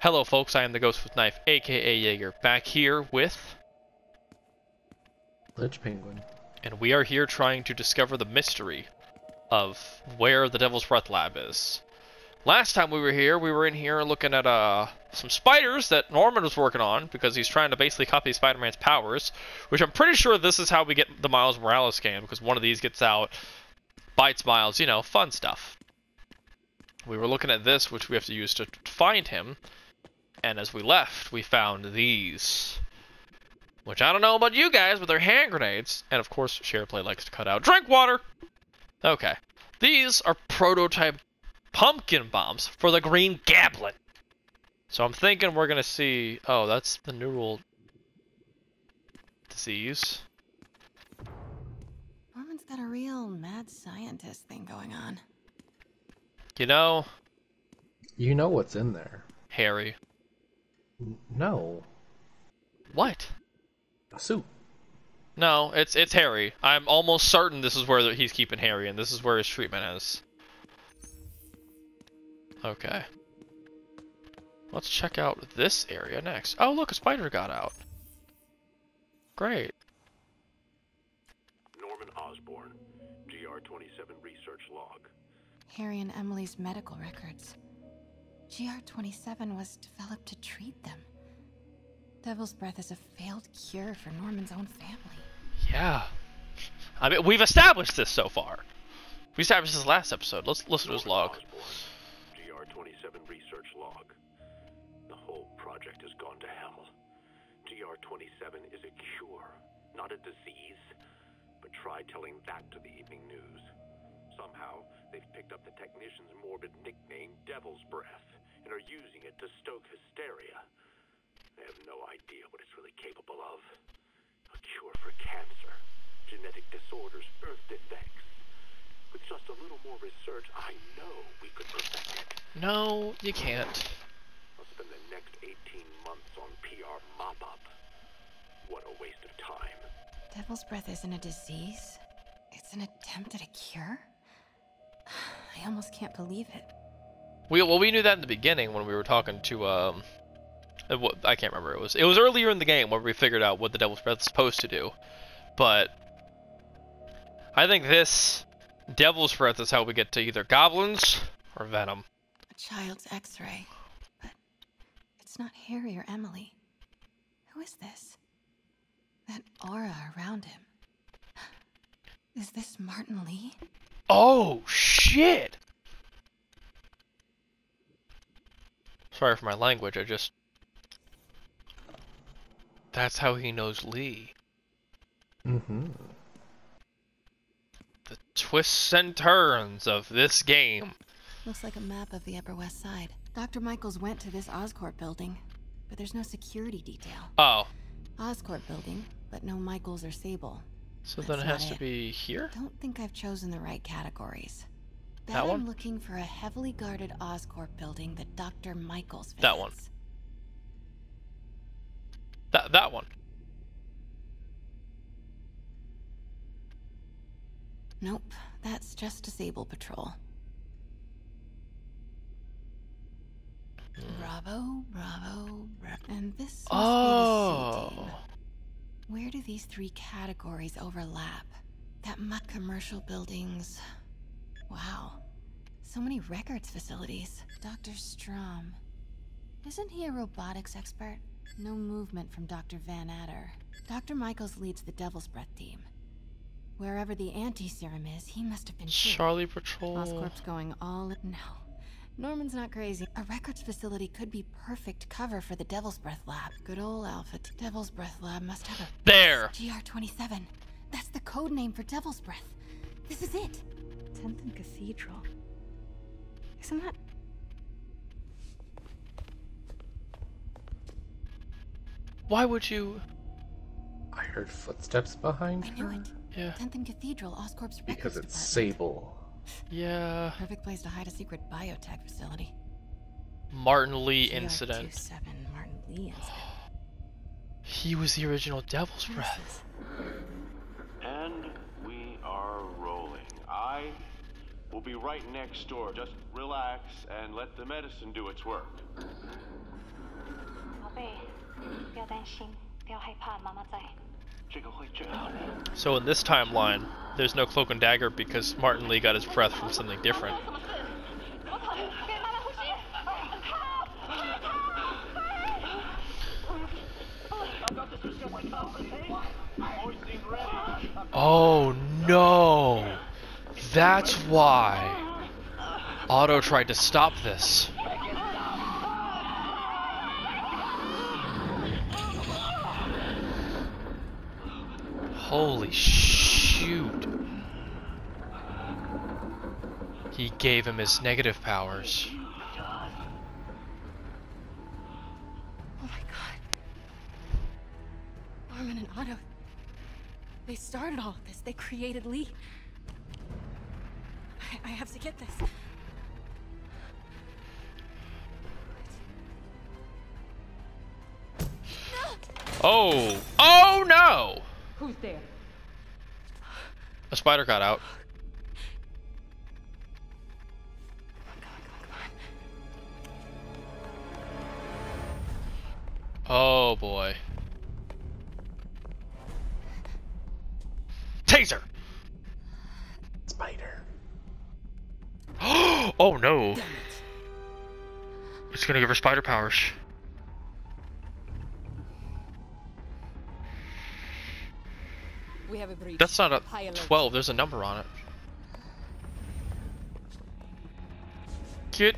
Hello, folks. I am the Ghost with Knife, aka Jaegar, back here with, Lich Penguin. and we are here trying to discover the mystery of where the Devil's Breath Lab is. Last time we were here, we were in here looking at uh some spiders that Norman was working on because he's trying to basically copy Spider-Man's powers, which I'm pretty sure this is how we get the Miles Morales game because one of these gets out, bites Miles, you know, fun stuff. We were looking at this, which we have to use to find him, and as we left, we found these. Which I don't know about you guys, but they're hand grenades. And of course, SharePlay likes to cut out drink water. Okay. These are prototype pumpkin bombs for the Green Goblin. So I'm thinking we're gonna see. Oh, that's the neural disease. Norman's got a real mad scientist thing going on. You know, You know what's in there. Harry. N- No. What? A suit. No, it's it's Harry. I'm almost certain this is where he's keeping Harry, and this is where his treatment is. Okay. Let's check out this area next. Oh, look, a spider got out. Great. Norman Osborn, GR27 research log. Harry and Emily's medical records. GR27 was developed to treat them. Devil's Breath is a failed cure for Norman's own family. Yeah. I mean, we've established this so far. We established this last episode. Let's listen to his log. GR27 research log. The whole project has gone to hell. GR27 is a cure, not a disease. But try telling that to the evening news. Somehow, they've picked up the technician's morbid nickname, Devil's Breath, and are using it to stoke hysteria. They have no idea what it's really capable of. A cure for cancer, genetic disorders, birth defects. With just a little more research, I know we could perfect it. No, you can't. I'll spend the next 18 months on PR mop-up. What a waste of time. Devil's Breath isn't a disease, it's an attempt at a cure? I almost can't believe it. We well, we knew that in the beginning when we were talking to um, uh, what I can't remember. It was it was earlier in the game where we figured out what the Devil's Breath is supposed to do, but I think this Devil's Breath is how we get to either goblins or Venom. A child's x ray. But it's not Harry or Emily. Who is this? That aura around him. Is this Martin Lee? Oh shit! Sorry for my language. I just that's how he knows Lee. Mm-hmm. The twists and turns of this game. Looks like a map of the Upper West Side. Dr. Michaels went to this Oscorp building, but there's no security detail. Oh, Oscorp building, but no Michaels or Sable. so then it has not to it. be here. I Don't think I've chosen the right categories. That one? I'm looking for a heavily guarded Oscorp building that Dr. Michaels visits. That one. That that one. Nope, that's just Disable patrol. Hmm. Bravo, bravo, bravo. And this must be the C Oh. team. Where do these three categories overlap? That muck commercial buildings. Wow. So many records facilities. Dr. Strom. Isn't he a robotics expert? No movement from Dr. Van Adder. Dr. Michaels leads the Devil's Breath team. Wherever the anti-serum is, he must have been too. Charlie Patrol. Oscorp's going all no. Norman's not crazy. A records facility could be perfect cover for the Devil's Breath lab. Good old Alpha. Devil's Breath lab must have a There. GR27. That's the code name for Devil's Breath. This is it. 10th and Cathedral. Isn't that Why would you? I heard footsteps behind I knew her. it. Yeah. 10th and Cathedral, Oscorp's records Because it's department. Sable. Yeah. Perfect place to hide a secret biotech facility. Martin Lee incident. GR27 Martin Lee incident. He was the original Devil's Breath. And we are rolling. I will be right next door. Just relax and let the medicine do its work. 不要担心，不要害怕，妈妈在。这个会治好你。 So in this timeline, there's no cloak and dagger because Martin Lee got his breath from something different. 给妈妈呼吸。 Oh no! That's why Otto tried to stop this. Holy shoot. He gave him his negative powers. Oh my god. Norman and Otto. They started all this. They created Lee. I, I have to get this. Oh! Oh no! Who's there? A spider got out. Oh boy. Taser! Spider. Oh no! It's gonna give her spider powers. We have a breach. That's not a High alert. 12, there's a number on it. Get.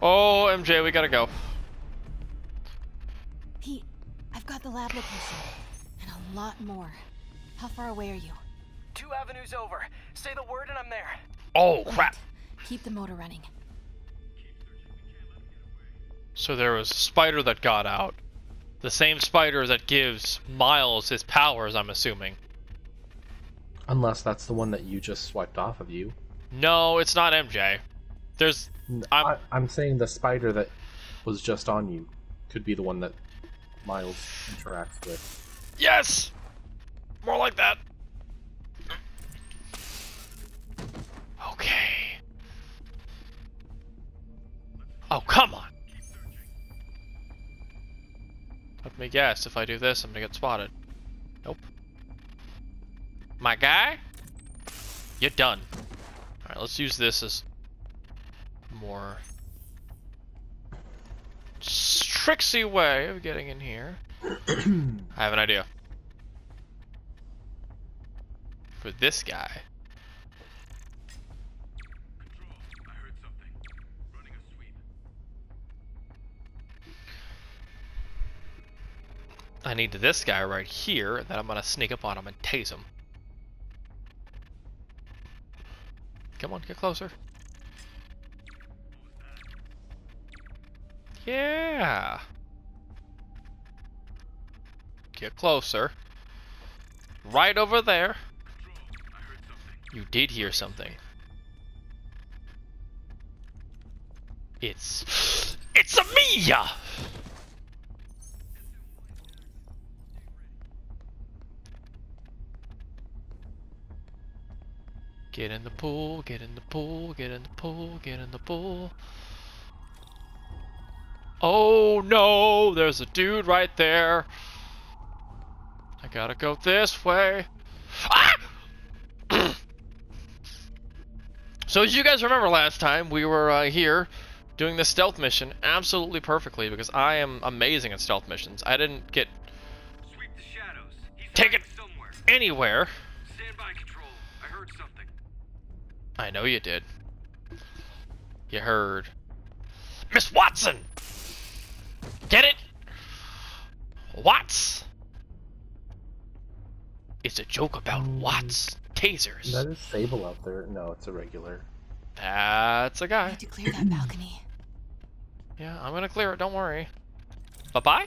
Oh, MJ, we gotta go. Pete, I've got the lab location. And a lot more. How far away are you? Two avenues over. Say the word and I'm there. Oh, crap. Keep the motor running. So there was a spider that got out. The same spider that gives Miles his powers, I'm assuming. Unless that's the one that you just swiped off of you. No, it's not MJ. There's. N- I'm- I, I'm saying the spider that was just on you could be the one that Miles interacts with. Yes! More like that. Okay. Oh, come on. Let me guess, if I do this, I'm gonna get spotted. Nope. My guy? You're done. Alright, let's use this as more tricksy way of getting in here. I have an idea. For this guy. I need this guy right here, then I'm gonna sneak up on him and tase him. Come on, get closer. Yeah. Get closer. Right over there. You did hear something. It's it's a Mia. Get in the pool, get in the pool, get in the pool, get in the pool. Oh no, there's a dude right there. I gotta go this way. Ah! so as you guys remember last time, we were uh, here doing the stealth mission absolutely perfectly because I am amazing at stealth missions. I didn't get Sweep the shadows. He's Take it. somewhere. anywhere. Stand by control. I heard something. I know you did. You heard. Miss Watson! Get it? Watts! It's a joke about hmm. Watts. Tasers. That is Sable out there. No, it's a regular. That's a guy. need to clear that balcony. Yeah, I'm gonna clear it, don't worry. Bye bye?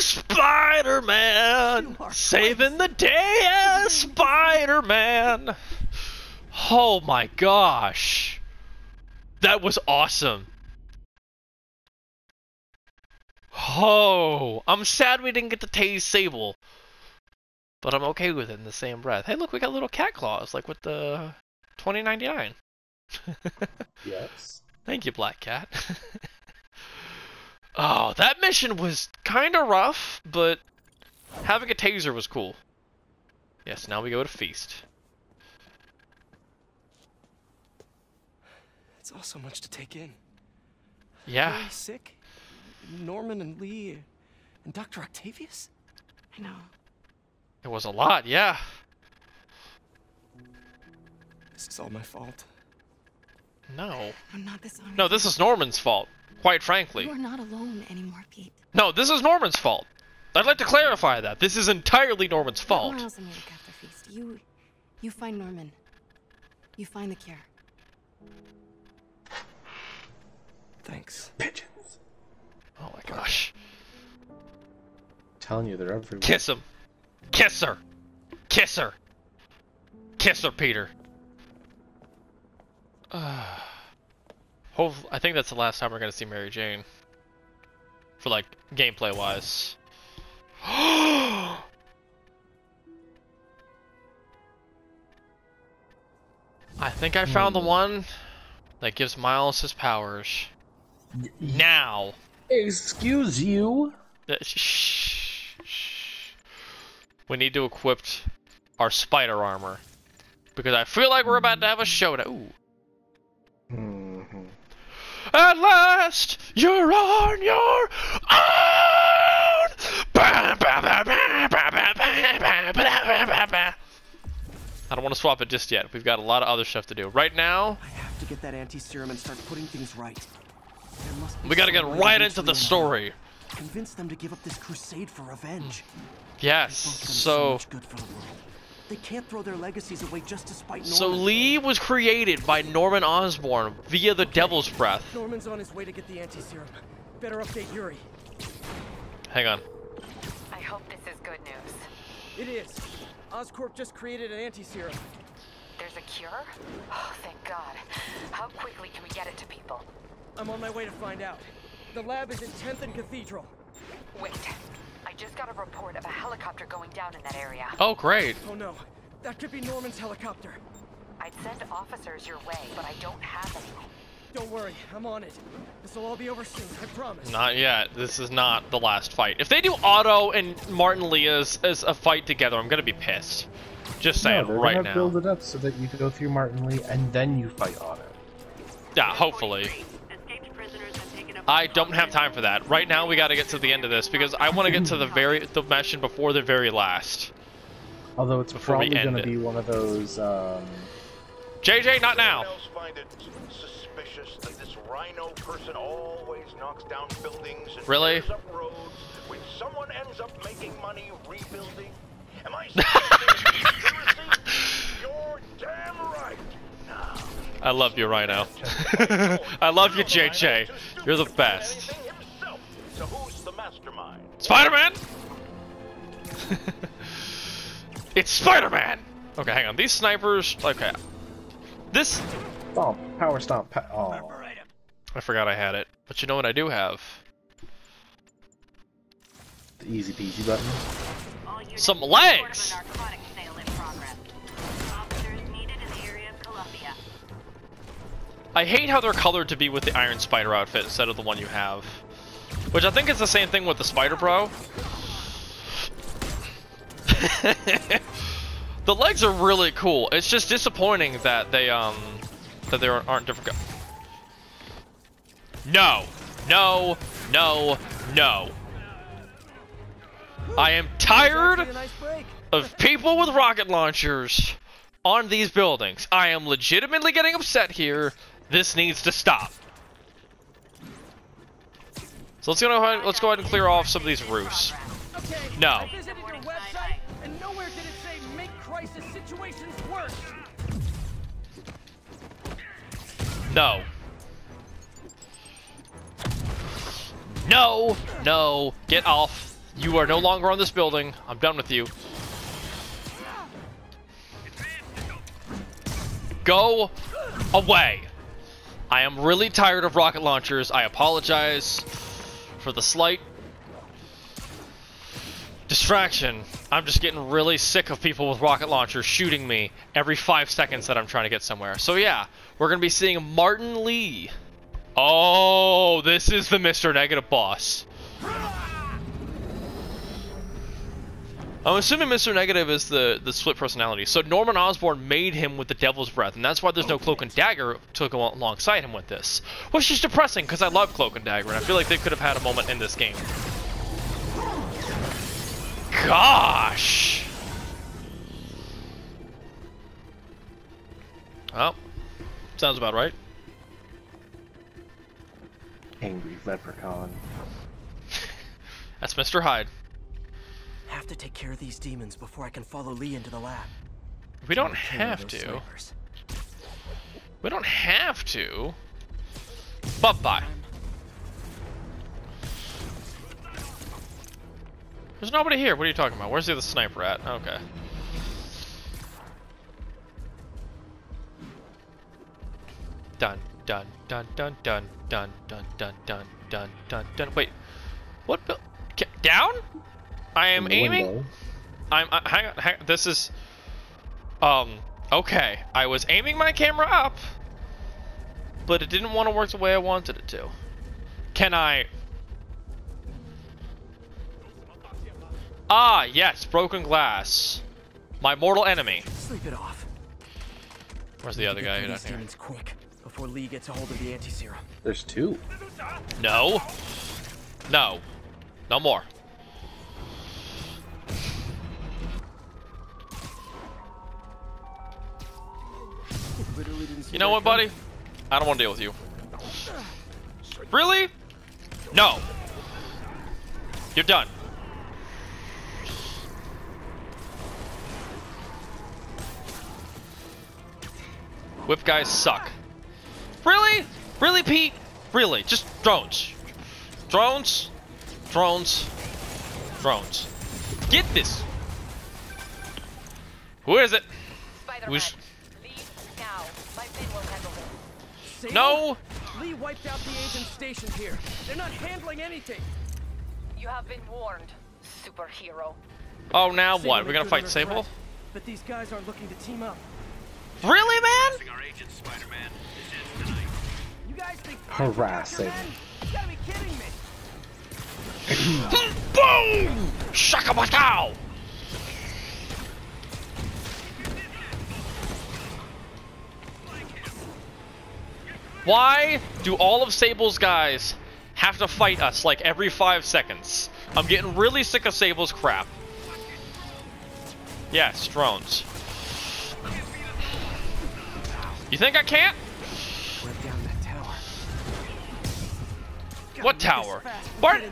Spider-Man! Spider-Man! Saving the day as Spider-Man! Oh my gosh. That was awesome. Oh, I'm sad we didn't get to tase Sable. But I'm okay with it in the same breath. Hey, look, we got little cat claws, like with the 2099. Yes. Thank you, Black Cat. oh, that mission was kind of rough, but having a taser was cool. Yes, now we go to Feast. It's all so much to take in. Yeah. Harry sick? Norman and Lee and Dr. Octavius? I know. It was a lot, yeah. This is all my fault. No. I'm not this. No, this is Norman's fault, quite frankly. You are not alone anymore, Pete. No, this is Norman's fault. I'd like to clarify that. This is entirely Norman's fault. Miles and me look after Feast. You, you find Norman. You find the cure. Thanks. Pigeons. Oh my gosh. telling you, they're everywhere. Kiss him. Kiss her. Kiss her. Kiss her, Peter. Uh, hope, I think that's the last time we're gonna see Mary Jane. For like gameplay wise. I think I found the one that gives Miles his powers. Now. Excuse you. Uh, shh, shh. We need to equip our spider armor. Because I feel like we're about to have a showdown. Ooh. At last, you're on your own. I don't want to swap it just yet. We've got a lot of other stuff to do. Right now, I have to get that anti-serum and start putting things right. We gotta get right into the story. Convince them to give up this crusade for revenge. Yes. So much good for the world. They can't throw their legacies away just to spite Norman. So Lee was created by Norman Osborn via the Devil's Breath. Norman's on his way to get the anti-serum. Better update Yuri. Hang on. I hope this is good news. It is. Oscorp just created an anti-serum. There's a cure? Oh, thank God. How quickly can we get it to people? I'm on my way to find out. The lab is in 10th and Cathedral. Wait. I just got a report of a helicopter going down in that area. Oh, great. Oh no, that could be Norman's helicopter. I'd send officers your way, but I don't have any. Don't worry, I'm on it. This will all be over soon, I promise. Not yet. This is not the last fight. If they do Otto and Martin Lee as, as a fight together, I'm gonna be pissed. Just No, saying, they're right gonna now. build it up so that you can go through Martin Lee and then you fight Otto. Yeah, hopefully. I don't have time for that. Right now, we got to get to the end of this because I want to get to the very the mission before the very last. Although it's before probably going to be one of those. Um... JJ, not now. really? Am I You're damn right. I love you Rhino. I love you, JJ. You're the best. anything himself. So who's the mastermind? Spider-Man! it's Spider-Man! Okay, hang on. These snipers... Okay. This... Oh, power stomp. Oh, I forgot I had it. But you know what I do have? the easy peasy button. Some legs! I hate how they're colored to be with the Iron Spider outfit instead of the one you have. Which I think is the same thing with the Spider Bro. the legs are really cool. It's just disappointing that they um that they aren't different. No, no, no, no. I am tired of people with rocket launchers on these buildings. I am legitimately getting upset here. This needs to stop. So let's go ahead, let's go ahead and clear off some of these roofs. No. No. No, no, get off. You are no longer on this building. I'm done with you. Go away. I am really tired of rocket launchers. I apologize for the slight distraction. I'm just getting really sick of people with rocket launchers shooting me every five seconds that I'm trying to get somewhere. So yeah, we're gonna be seeing Martin Lee. Oh, this is the Mr. Negative boss. I'm assuming Mr. Negative is the, the split personality. So Norman Osborn made him with the Devil's Breath, and that's why there's no oh. Cloak and Dagger to go alongside him with this. Which is depressing, because I love Cloak and Dagger, and I feel like they could have had a moment in this game. Gosh! Well, sounds about right. Angry leprechaun. That's Mr. Hyde. Have to take care of these demons before I can follow Lee into the lab. We don't have to. snipers. We don't have to. But bye. There's nobody here. What are you talking about? Where's the other sniper at? Okay. Dun dun dun dun dun dun dun dun dun dun dun dun. Wait, what? Down? I am aiming. window. I'm. Uh, hang on. Hang, this is. Um. Okay. I was aiming my camera up, but it didn't want to work the way I wanted it to. Can I? Ah, yes, broken glass. My mortal enemy. Sleep it off. Where's the other guy through down here? quick before Lee gets a hold of the anti-serum. There's two. No. No. No more. Literally didn't see You know what, buddy? I don't want to deal with you. Really? No. You're done. Whip guys suck. Really? Really, Pete? Really? Just drones. Drones. Drones. Drones. Get this. Who is it? Who's- Sable? No. Lee wiped out the agents stationed here. They're not handling anything. You have been warned, superhero. Oh, now Sable what? We're gonna fight Sable? threat, But these guys aren't looking to team up. Really, man? Our agent, Spider-Man. This ends tonight. You guys think Harass Sable? Sable. You gotta be kidding me. Boom! Shakabakow! Why do all of Sable's guys have to fight us like every five seconds? I'm getting really sick of Sable's crap. Yes, drones. You think I can't? What tower? Bart,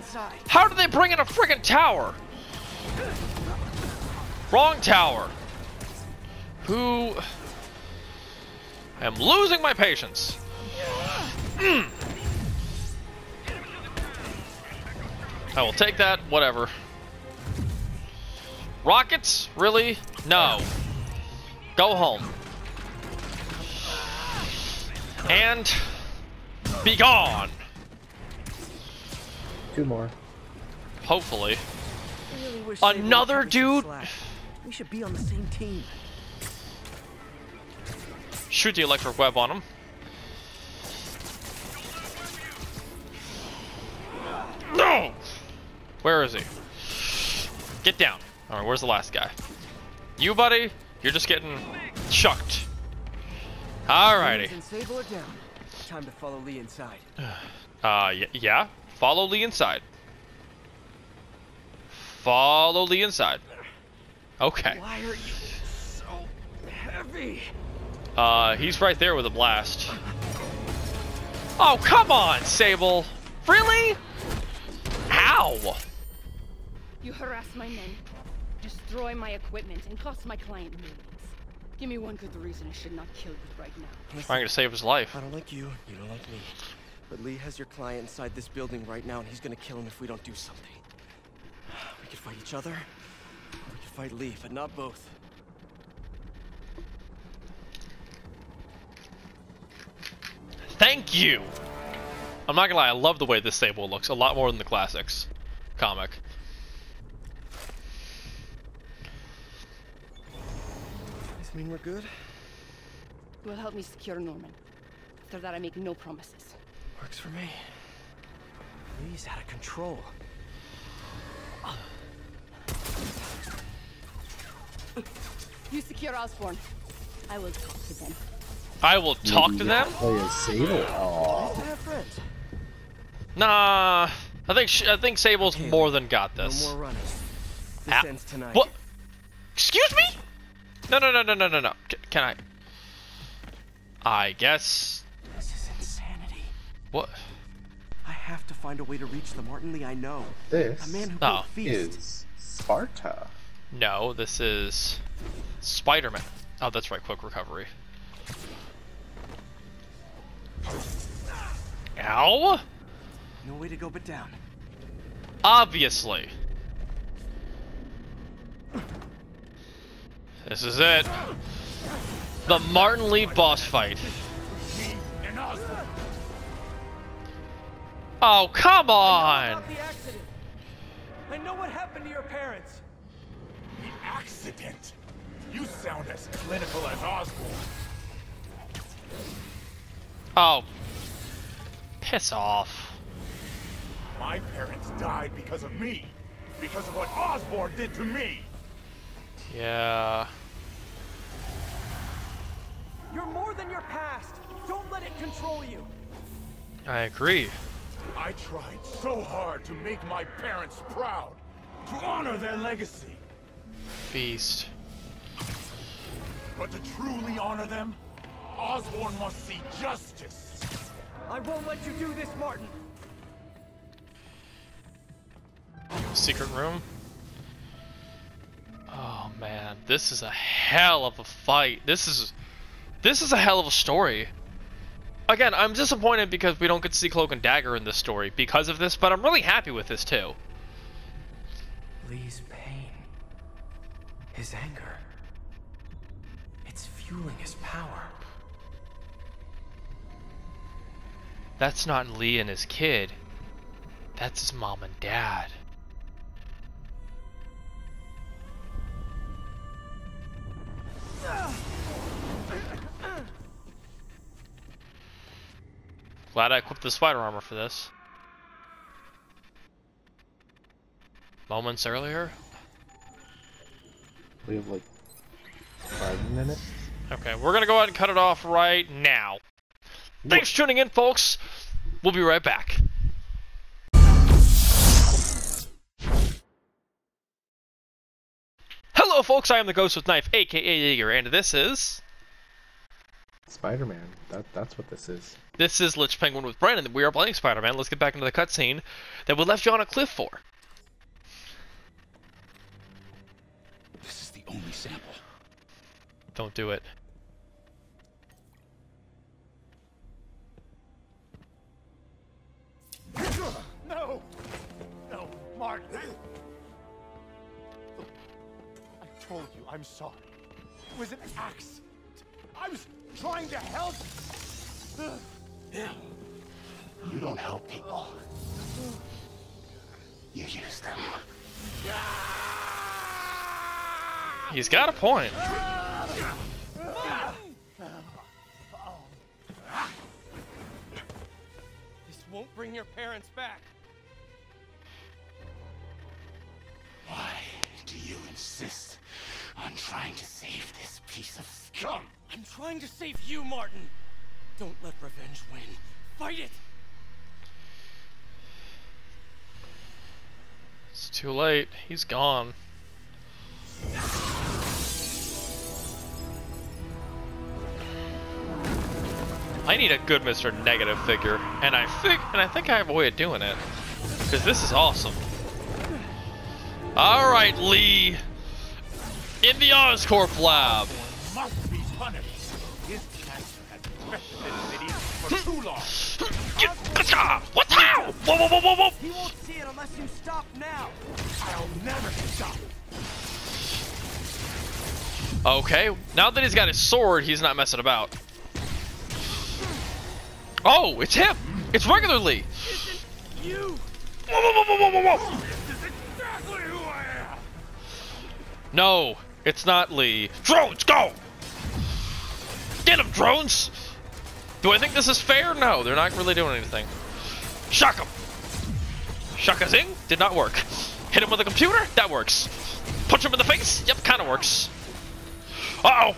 how did they bring in a friggin' tower? Wrong tower. Who? I am losing my patience. Mm. I will take that, whatever. Rockets? Really? No. Go home. And be gone. Two more. Hopefully. Really wish Sable would Another cut me some dude? We should be on the same team. Shoot the electric web on him. No! Where is he? Get down. Alright, where's the last guy? You, buddy? You're just getting chucked. Alrighty. Demons and Sable are down. Time to follow Lee inside. Uh, yeah. Follow Lee inside. Follow Lee inside. Okay. Why are you so heavy? Uh, he's right there with a blast. Oh, come on, Sable. Really? Ow! You harass my men, destroy my equipment, and cost my client millions. Give me one good reason I should not kill you right now. I'm Trying to save his life. I don't like you. You don't like me. But Lee has your client inside this building right now, and he's gonna kill him if we don't do something. We could fight each other, or we could fight Lee, but not both. Thank you! I'm not gonna lie, I love the way this Sable looks, a lot more than the classics comic. Does mean we're good? You will help me secure Norman. After that, I make no promises. Works for me. Lee's out of control. You secure Osborn. I will talk to them. I will talk to them? Play as Sable. Aww. They have friends. Nah, I think sh I think Sable's Okay, more than got No this. more running. This Ah, ends tonight. What? Excuse me? No, no, no, no, no, no, no. C can I? I guess. This is insanity. What? I have to find a way to reach the Martin Lee I know. This A man who Oh. built Feast. is Sparta. No, this is Spider-Man. Oh, that's right. Quick recovery. Ow! No way to go but down. Obviously. This is it. The Martin Lee boss fight. Oh, come on! about the accident. I know what happened to your parents. The accident. You sound as clinical as Osborn. Oh. Piss off. My parents died because of me. Because of what Osborn did to me. Yeah. You're more than your past. Don't let it control you. I agree. I tried so hard to make my parents proud. To honor their legacy. Beast. But to truly honor them, Osborn must see justice. I won't let you do this, Martin. Secret room. Oh man, this is a hell of a fight. This is this is a hell of a story. Again, I'm disappointed because we don't get to see Cloak and Dagger in this story because of this, but I'm really happy with this too. Lee's pain. His anger. It's fueling his power. That's not Lee and his kid. That's his mom and dad. Glad I equipped the spider armor for this. Moments earlier? We have like five minutes. Okay, we're gonna go ahead and cut it off right now. Thanks for tuning in, folks. We'll be right back. Folks. I am the Ghost with Knife, aka Jaegar, and this is Spider-Man. That that's what this is. this is Lich Penguin with Brandon. We are playing Spider-Man. Let's get back into the cutscene that we left you on a cliff for. This is the only sample. Don't do it. No! No, Martin! Told you I'm sorry. It was an accident. I was trying to help. You don't help people. You use them. He's got a point. This won't bring your parents back. Why do you insist on trying to save this piece of scum? I'm trying to save you, Martin. Don't let revenge win. Fight it! It's too late. He's gone. I need a good Mr. Negative figure, and I think and I think I have a way of doing it. Cause this is awesome. Alright, Lee. In the Oscorp lab. Must be punished. His cancer has infested this city for too long. Get, Whoa, whoa, whoa, whoa, whoa! He won't see it unless you stop now. I'll never stop. Okay, now that he's got his sword, he's not messing about. Oh, it's him! It's regularly! You. Whoa, whoa, whoa, whoa, whoa, whoa! This is exactly who I am. No, it's not Lee. Drones, go! Get him, drones! Do I think this is fair? No, they're not really doing anything. Shock him! Shaka Zing? Did not work. Hit him with a computer? That works. Punch him in the face? Yep, kinda works. Uh-oh!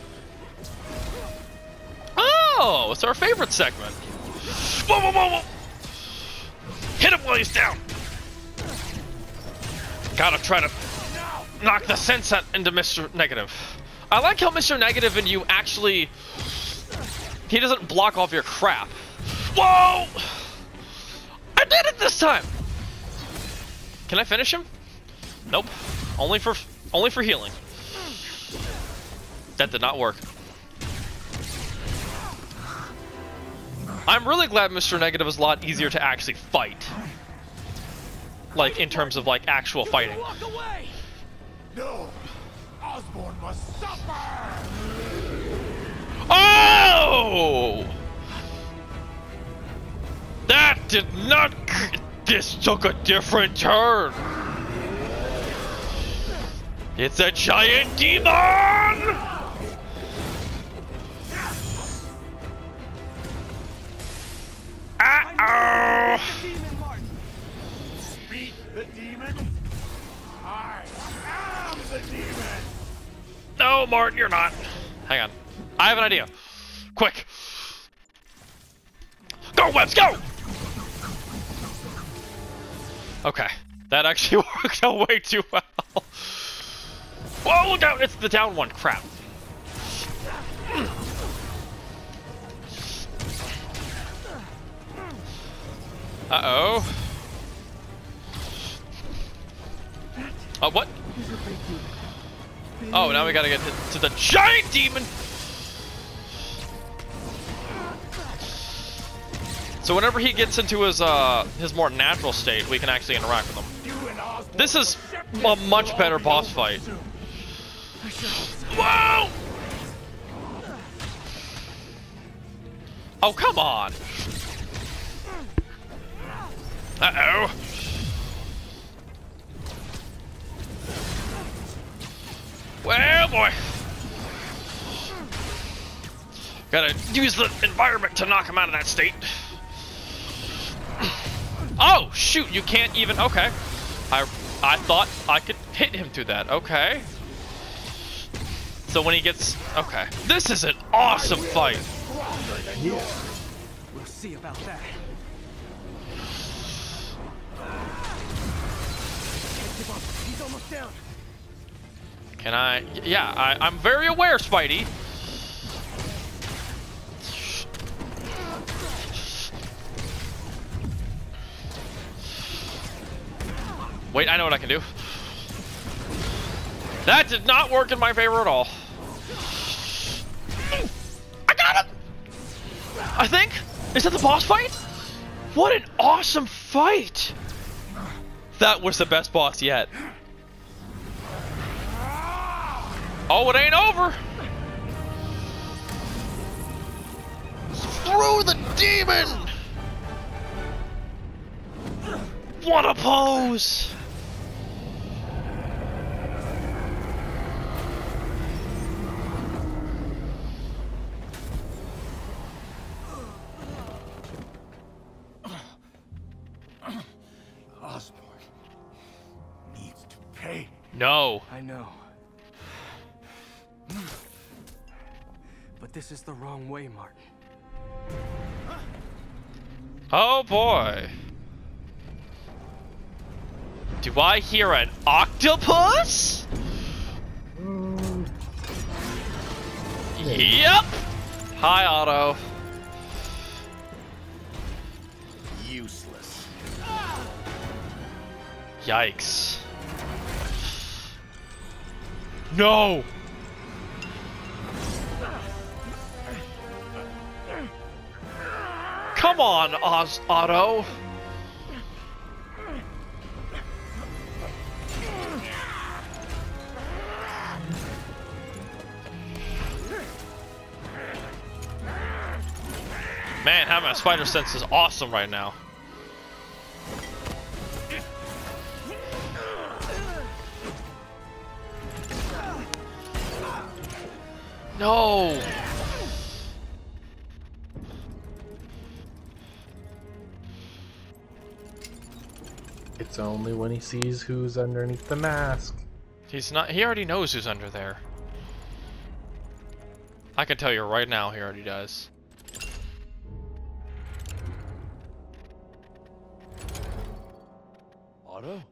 Oh, it's our favorite segment. Whoa, whoa, whoa, whoa! Hit him while he's down! Gotta try to knock the sense out into Mr. Negative. I like how Mr. Negative and you actually... He doesn't block off your crap. Whoa! I did it this time! Can I finish him? Nope. Only for only for healing. That did not work. I'm really glad Mr. Negative is a lot easier to actually fight. Like, in terms of, like, actual fighting. No. Osborn must suffer. Oh! That did not. This took a different turn. It's a giant demon! Uh-oh! No, Martin, you're not. Hang on. I have an idea. Quick. Go, Webs, go! Okay. That actually worked out way too well. Whoa, look out! It's the down one. Crap. Uh-oh. Uh, what? Oh, now we gotta get to, the giant demon! So whenever he gets into his uh his more natural state, we can actually interact with him. This is a much better boss fight. Whoa! Oh, come on! Uh-oh. Well, boy. Gotta use the environment to knock him out of that state. Oh, shoot, you can't even... Okay. I, I thought I could hit him through that. Okay. So when he gets... Okay. This is an awesome fight. We'll see about that. He's almost down. Can I... Yeah, I, I'm very aware, Spidey. Wait, I know what I can do. That did not work in my favor at all. I got him! I think? Is that the boss fight? What an awesome fight! That was the best boss yet. Oh, it ain't over! Through the demon! What a pose! Osborn needs to pay. No. This is the wrong way, Martin. Oh boy. Do I hear an octopus? Yep. Hi, Otto. Useless. Yikes. No! Come on, Oz Otto. Man, having a spider sense is awesome right now. No! It's only when he sees who's underneath the mask. He's not. He already knows who's under there. I can tell you right now, he already does. Otto?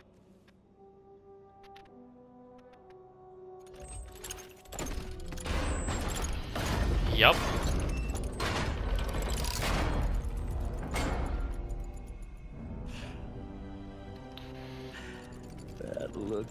Yup.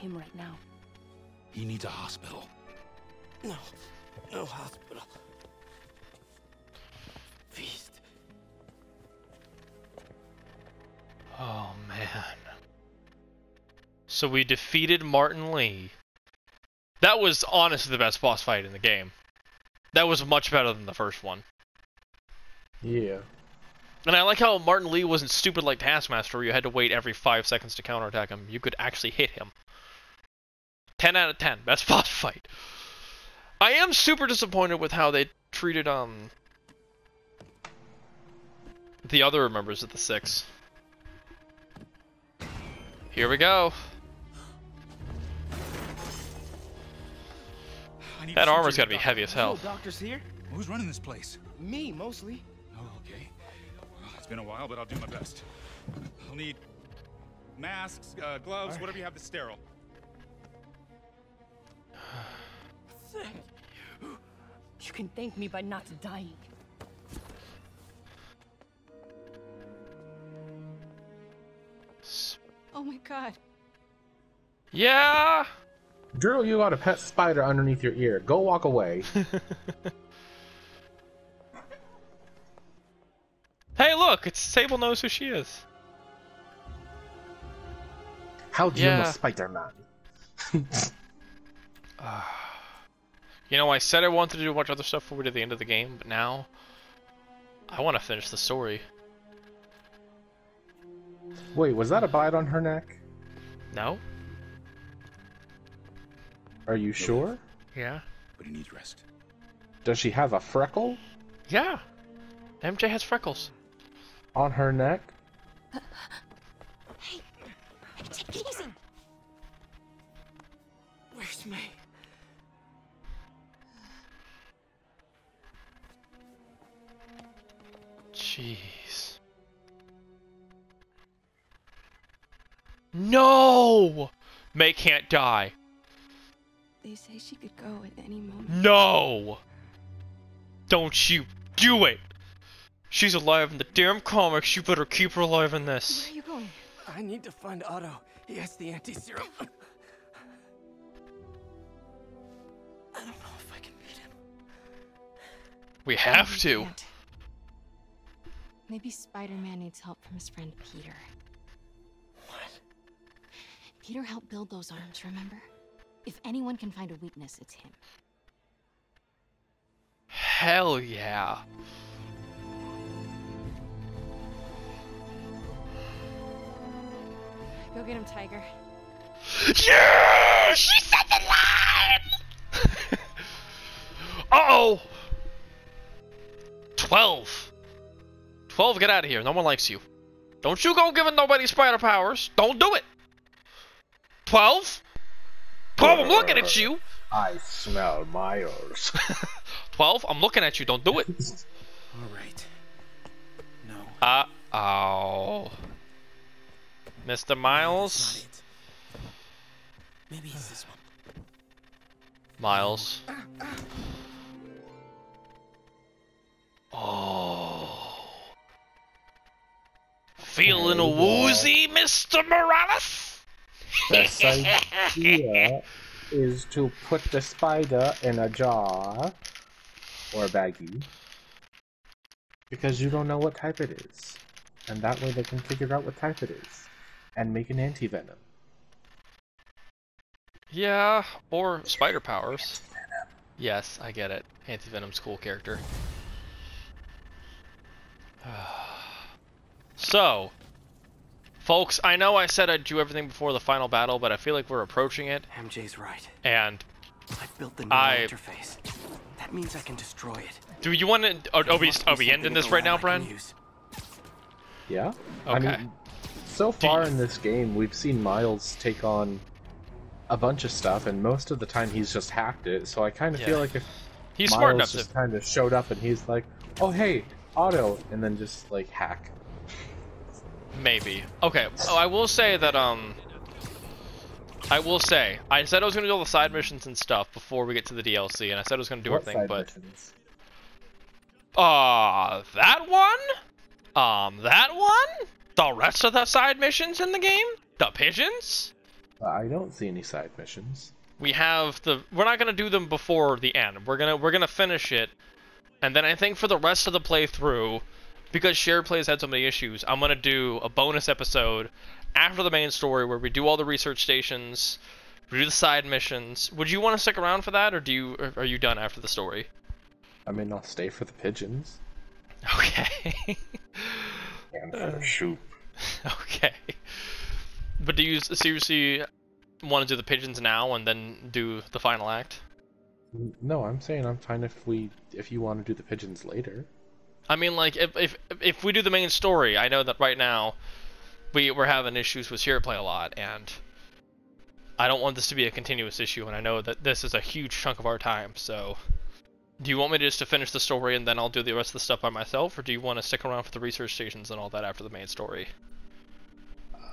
Him right now. He needs a hospital. No. No hospital. Feast. Oh man. So we defeated Martin Li. That was honestly the best boss fight in the game. That was much better than the first one. Yeah. And I like how Martin Li wasn't stupid like Taskmaster, where you had to wait every five seconds to counterattack him. You could actually hit him. 10 out of 10. Best boss fight. I am super disappointed with how they treated, um... The other members of the Six. Here we go. That armor's gotta be heavy as hell. Doctor's here? Who's running this place? Me, mostly. Okay. Well, it's been a while, but I'll do my best. I'll need masks, uh, gloves, whatever you have that's sterile. Thank You You can thank me by not dying. Oh my god. Yeah! Drill, you got a pet spider underneath your ear. Go walk away. Hey, look! It's Sable knows who she is. How do you know Spider-Man? Ah. You know, I said I wanted to do a bunch of other stuff before we did the end of the game, but now I want to finish the story. Wait, was that a bite on her neck? No? Are you sure? Yeah. But he needs rest. Does she have a freckle Yeah. MJ has freckles. On her neck? Hey, take it easy. Where's May? Jeez. No! May can't die. They say she could go at any moment. No! Don't you do it! She's alive in the damn comics, you better keep her alive in this. Where are you going? I need to find Otto. He has the anti-serum. I don't know if I can beat him. We have You to. can't. Maybe Spider-Man needs help from his friend Peter. What? Peter helped build those arms, remember? If anyone can find a weakness, it's him. Hell yeah. Go get him, Tiger. Yeah! She said the line! Uh-oh! 12. 12, get out of here. No one likes you. Don't you go giving nobody spider powers. Don't do it. 12? 12, I'm looking at you. I smell Miles. 12, I'm looking at you. Don't do it. All right. No. Uh-oh. Mr. Miles? Maybe it's this one. Miles. Oh. Feeling Hey, woozy, Mr. Morales? Best idea is to put the spider in a jar or a baggie because you don't know what type it is, and that way they can figure out what type it is and make an anti-venom. Yeah, or spider powers. Yes, I get it. Anti-Venom's cool character. so, folks, I know I said I'd do everything before the final battle, but I feel like we're approaching it, MJ's right. and I've built the new I- interface. That means I can destroy it. do you want to? Are, are we, are we ending this right now, lab I can Bren? use. Yeah. I Okay. mean, so far in this game, we've seen Miles take on a bunch of stuff, and most of the time he's just hacked it. So I kind of Yeah. feel like if He's Miles smart enough to just kind of showed up and he's like, "Oh hey, Otto," and then just like hack. Maybe. Okay. Oh, I will say that um. I will say I said I was gonna do all the side missions and stuff before we get to the DLC, and I said I was gonna do What everything, side but missions? uh, that one, um, that one, the rest of the side missions in the game, the pigeons. I don't see any side missions. We have the. We're not gonna do them before the end. We're gonna we're gonna finish it, and then I think for the rest of the playthrough, because shared plays had so many issues, I'm gonna do a bonus episode after the main story where we do all the research stations, we do the side missions. Would you want to stick around for that, or do you or are you done after the story? I mean, I'll stay for the pigeons Okay. And for uh, the shoot. okay. But do you seriously want to do the pigeons now and then do the final act? No, I'm saying I'm fine if we if you want to do the pigeons later. I mean, like if if if we do the main story, I know that right now we we're having issues with share play a lot, and I don't want this to be a continuous issue, and I know that this is a huge chunk of our time. So, do you want me to just to finish the story and then I'll do the rest of the stuff by myself, or do you want to stick around for the research stations and all that after the main story?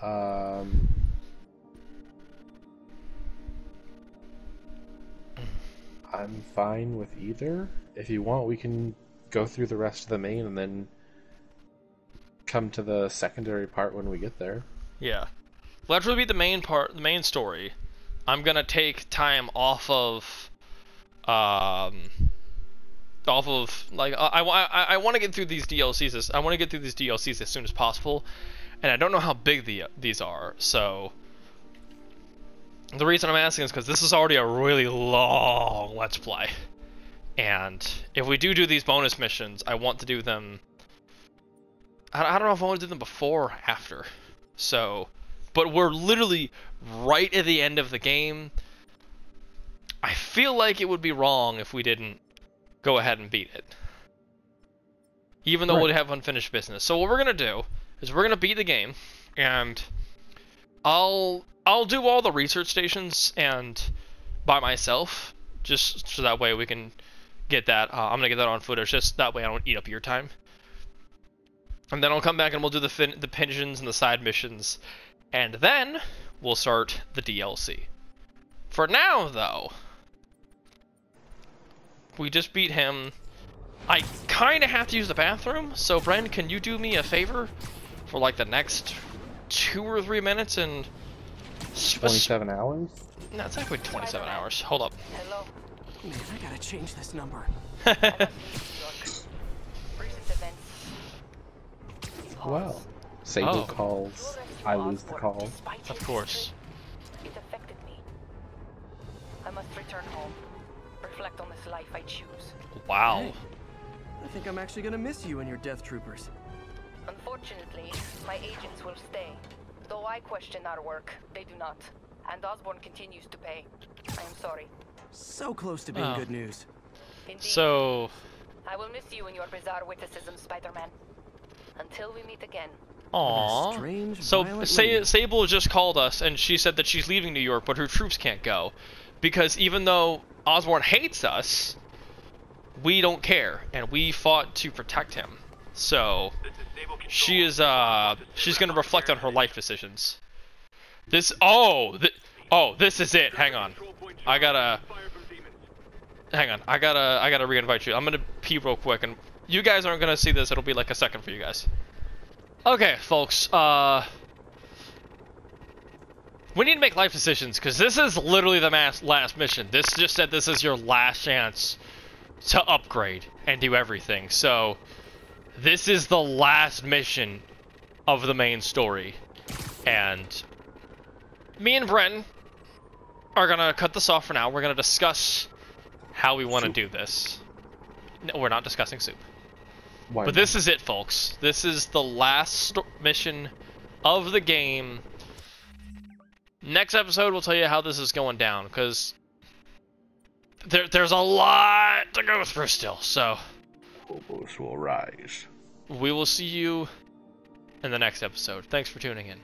Um, I'm fine with either. If you want, we can go through the rest of the main and then come to the secondary part when we get there. Yeah. Well, after we beat the main part, the main story, I'm gonna take time off of, um, off of like I I, I, want to get through these DLCs. As, I want to get through these DLCs as soon as possible, and I don't know how big the these are. So the reason I'm asking is because this is already a really long Let's Play, and if we do do these bonus missions, I want to do them. I, I don't know if I want to do them before or after. So, but we're literally right at the end of the game. I feel like it would be wrong if we didn't go ahead and beat it. Even though Right. we have unfinished business. So what we're gonna do is we're gonna beat the game, and I'll I'll do all the research stations and by myself, just so that way we can get that. Uh, I'm gonna get that on footage, just that way I don't eat up your time. And then I'll come back and we'll do the fin- the pigeons and the side missions, and then we'll start the DLC. For now, though, we just beat him. I kind of have to use the bathroom, so Bren, can you do me a favor for like the next two or three minutes and? s- s- Twenty-seven hours. No, it's actually 27 hours. Hold up. Hello. Man, I gotta change this number. Recent events. Wow. Sable Oh. calls. I lose the call. Of course. It affected me. I must return home. Reflect on this life I choose. Wow. Hey, I think I'm actually gonna miss you and your death troopers. Unfortunately, my agents will stay. Though I question our work, they do not. And Osborn continues to pay. I am sorry. So close to being Oh. good news. Indeed. So, I will miss you and your bizarre witticism, Spider-Man. Until we meet again. Aww. strange, So Sa- lady. Sable just called us, and she said that she's leaving New York, but her troops can't go because even though Osborn hates us, we don't care, and we fought to protect him. So she is uh she's gonna reflect on her life decisions. This oh th- Oh, this is it. Hang on. I gotta. Hang on. I gotta. I gotta reinvite you. I'm gonna pee real quick, and you guys aren't gonna see this. It'll be like a second for you guys. Okay, folks. Uh. We need to make life decisions because this is literally the last mission. This just said this is your last chance to upgrade and do everything. So, this is the last mission of the main story. And me and Brenton are gonna cut this off for now. We're gonna discuss how we want to do this. No, we're not discussing soup. Why but this is it, folks. This is the last mission of the game. Next episode, we'll tell you how this is going down, because there, there's a lot to go through still. So Phobos will rise. we will see you in the next episode. Thanks for tuning in.